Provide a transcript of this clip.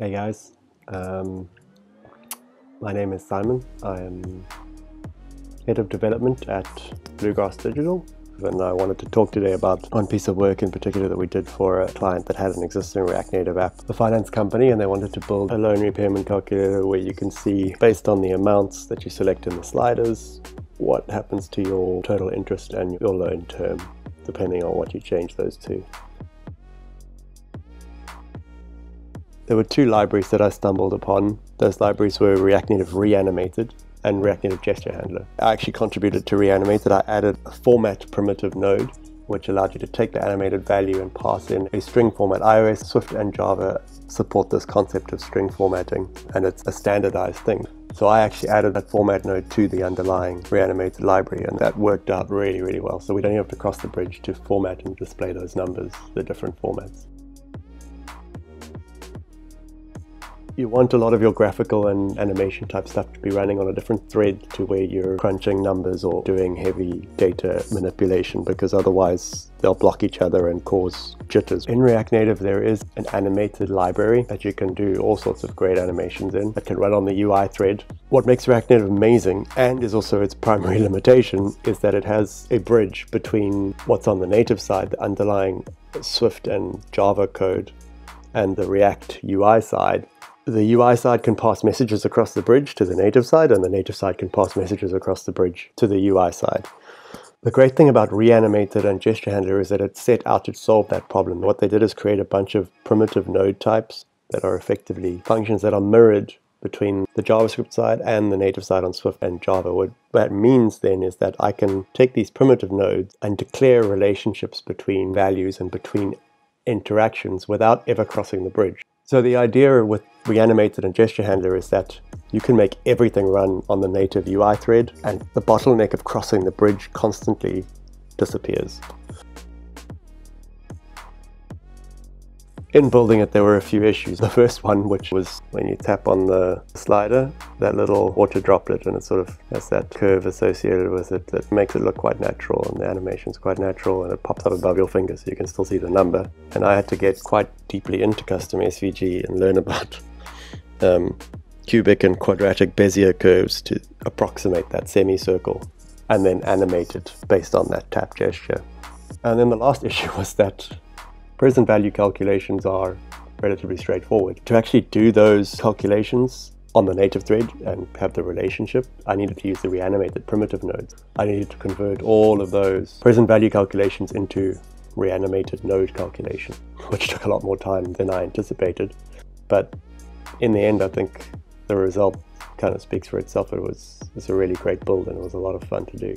Hey guys, um, my name is Simon. I am head of development at Bluegrass Digital, and I wanted to talk today about one piece of work in particular that we did for a client that had an existing React Native app, a finance company, and they wanted to build a loan repayment calculator where you can see, based on the amounts that you select in the sliders, what happens to your total interest and your loan term, depending on what you change those to. There were two libraries that I stumbled upon. Those libraries were React Native Reanimated and React Native Gesture Handler. I actually contributed to Reanimated. I added a format primitive node, which allowed you to take the animated value and pass in a string format. iOS, Swift, and Java support this concept of string formatting, and it's a standardized thing. So I actually added that format node to the underlying reanimated library, and that worked out really, really well. So we don't have to cross the bridge to format and display those numbers, the different formats. You want a lot of your graphical and animation type stuff to be running on a different thread to where you're crunching numbers or doing heavy data manipulation because otherwise they'll block each other and cause jitters. In React Native there is an animated library that you can do all sorts of great animations in that can run on the UI thread. What makes React Native amazing and is also its primary limitation is that it has a bridge between what's on the native side, the underlying Swift and Java code and the React UI side the UI side can pass messages across the bridge to the native side, and the native side can pass messages across the bridge to the UI side. The great thing about Reanimated and Gesture Handler is that it set out to solve that problem. What they did is create a bunch of primitive node types that are effectively functions that are mirrored between the JavaScript side and the native side on Swift and Java. What that means then is that I can take these primitive nodes and declare relationships between values and between interactions without ever crossing the bridge. So the idea with Reanimated and Gesture Handler is that you can make everything run on the native UI thread and the bottleneck of crossing the bridge constantly disappears. In building it, there were a few issues. The first one, which was when you tap on the slider, that little water droplet, and it sort of has that curve associated with it that makes it look quite natural, and the animation's quite natural, and it pops up above your finger so you can still see the number. And I had to get quite deeply into custom SVG and learn about um, cubic and quadratic Bezier curves to approximate that semicircle, and then animate it based on that tap gesture. And then the last issue was that Present value calculations are relatively straightforward. To actually do those calculations on the native thread and have the relationship, I needed to use the reanimated primitive nodes. I needed to convert all of those present value calculations into reanimated node calculation, which took a lot more time than I anticipated. But in the end, I think the result kind of speaks for itself. It was, it was a really great build and it was a lot of fun to do.